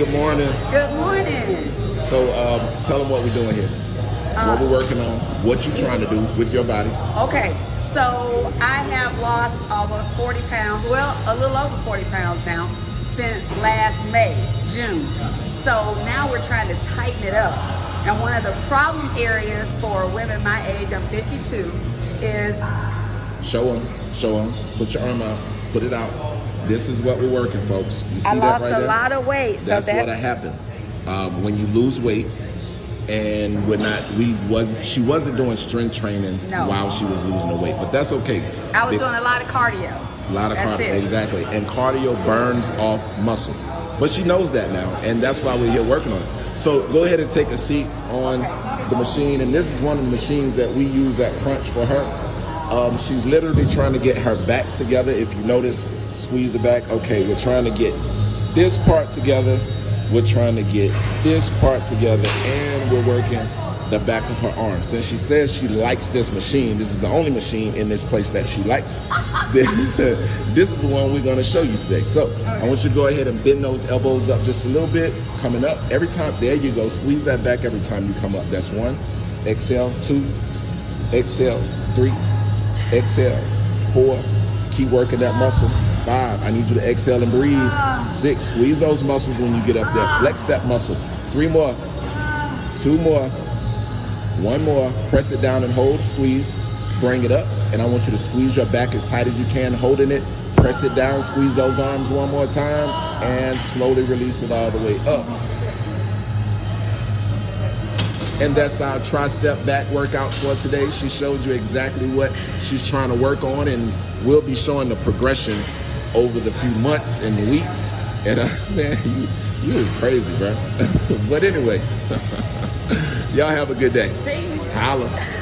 good morning. Good morning. So, um, tell them what we're doing here. Uh, what we're working on, what you're trying to do with your body. Okay, so I have lost almost 40 pounds, well, a little over 40 pounds now, since last May, June. So now we're trying to tighten it up. And one of the problem areas for women my age, I'm 52, is Show them, show them. Put your arm out, put it out. This is what we're working, folks. You see I that lost right a there? lot of weight. So That's, that's what happened. Um, when you lose weight, and we're not, we was she wasn't doing strength training No. while she was losing the weight, but that's okay. I was The- doing a lot of cardio. A lot of That's cardio, it. exactly. And cardio burns off muscle. But she knows that now, and that's why we're here working on it. So go ahead and take a seat on the machine, and this is one of the machines that we use at Crunch for her. Um, she's literally trying to get her back together. If you notice, squeeze the back. Okay, we're trying to get this part together. We're trying to get this part together, and we're working the back of her arm. Since she says she likes this machine, this is the only machine in this place that she likes. this is the one we're going to show you today. So I want you to go ahead and bend those elbows up just a little bit, coming up. Every time, there you go. Squeeze that back every time you come up. That's one. Exhale, two. Exhale, three. Exhale, four. Keep working that muscle. Five. I need you to exhale and breathe. Six. Squeeze those muscles when you get up there. Flex that muscle. Three more. Two more. One more. Press it down and hold. Squeeze. Bring it up. And I want you to squeeze your back as tight as you can, holding it. Press it down. Squeeze those arms one more time. And slowly release it all the way up. And that's our tricep back workout for today. She showed you exactly what she's trying to work on, and we'll be showing the progression over the few months and weeks. And uh, man, you, you was crazy, bro. but anyway, y'all have a good day. Holla.